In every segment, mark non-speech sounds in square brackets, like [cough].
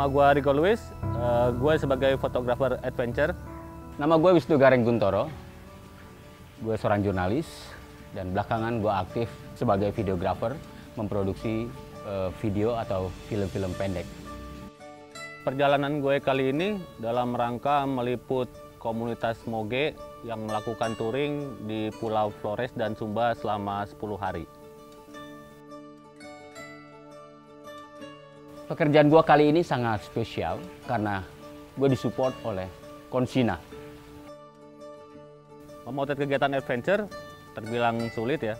Nama gue Rico Luis, uh, gue sebagai fotografer adventure. Nama gue Wisnu Gareng Guntoro, gue seorang jurnalis dan belakangan gue aktif sebagai videografer memproduksi uh, video atau film-film pendek. Perjalanan gue kali ini dalam rangka meliput komunitas Moge yang melakukan touring di Pulau Flores dan Sumba selama 10 hari. Pekerjaan gue kali ini sangat spesial karena gue disupport oleh Konsina. Memotret kegiatan adventure terbilang sulit ya.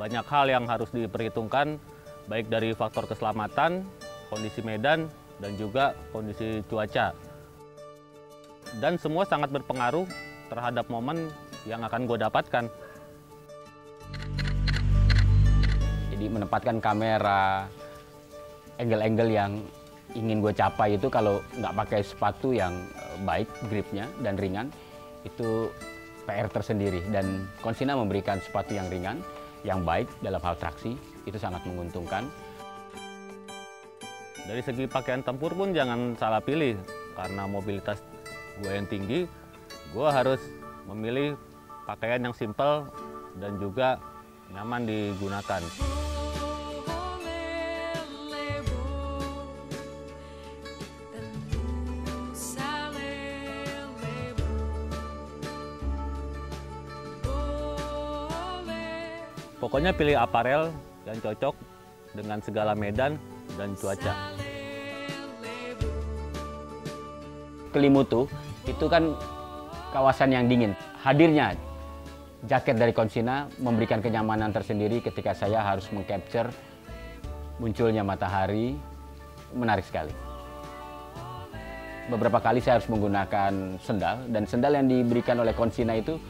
Banyak hal yang harus diperhitungkan baik dari faktor keselamatan, kondisi medan, dan juga kondisi cuaca. Dan semua sangat berpengaruh terhadap momen yang akan gue dapatkan. Jadi menempatkan kamera, angle-angle yang ingin gue capai itu kalau nggak pakai sepatu yang eh, baik gripnya dan ringan itu PR tersendiri dan Konsina memberikan sepatu yang ringan yang baik dalam hal traksi itu sangat menguntungkan. Dari segi pakaian tempur pun jangan salah pilih karena mobilitas gue yang tinggi, gue harus memilih pakaian yang simple dan juga nyaman digunakan. Pokoknya pilih aparel yang cocok dengan segala medan dan cuaca. Kelimutu itu kan kawasan yang dingin. Hadirnya jaket dari Konsina memberikan kenyamanan tersendiri ketika saya harus mengcapture munculnya matahari. Menarik sekali. Beberapa kali saya harus menggunakan sendal dan sendal yang diberikan oleh Konsina itu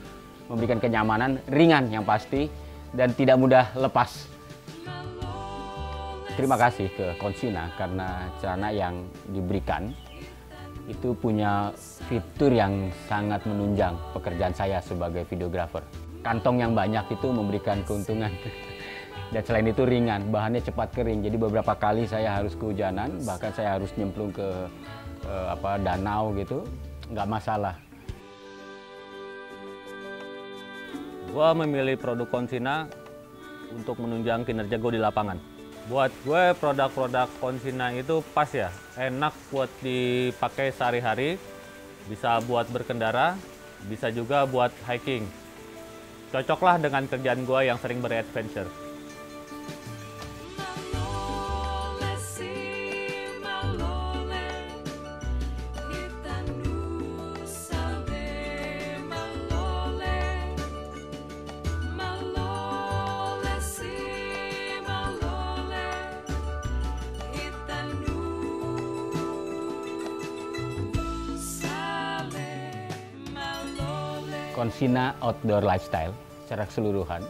memberikan kenyamanan ringan yang pasti dan tidak mudah lepas. Terima kasih ke Konsina karena celana yang diberikan itu punya fitur yang sangat menunjang pekerjaan saya sebagai videografer. Kantong yang banyak itu memberikan keuntungan. [laughs] Dan selain itu ringan, bahannya cepat kering. Jadi beberapa kali saya harus kehujanan, bahkan saya harus nyemplung ke eh, apa danau gitu, nggak masalah. Gue memilih produk Konsina untuk menunjang kinerja gue di lapangan. Buat gue produk-produk Konsina itu pas ya, enak buat dipakai sehari-hari, bisa buat berkendara, bisa juga buat hiking. Cocoklah dengan kerjaan gue yang sering beradventure. Konsina Outdoor Lifestyle secara keseluruhan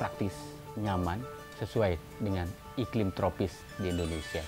praktis, nyaman, sesuai dengan iklim tropis di Indonesia.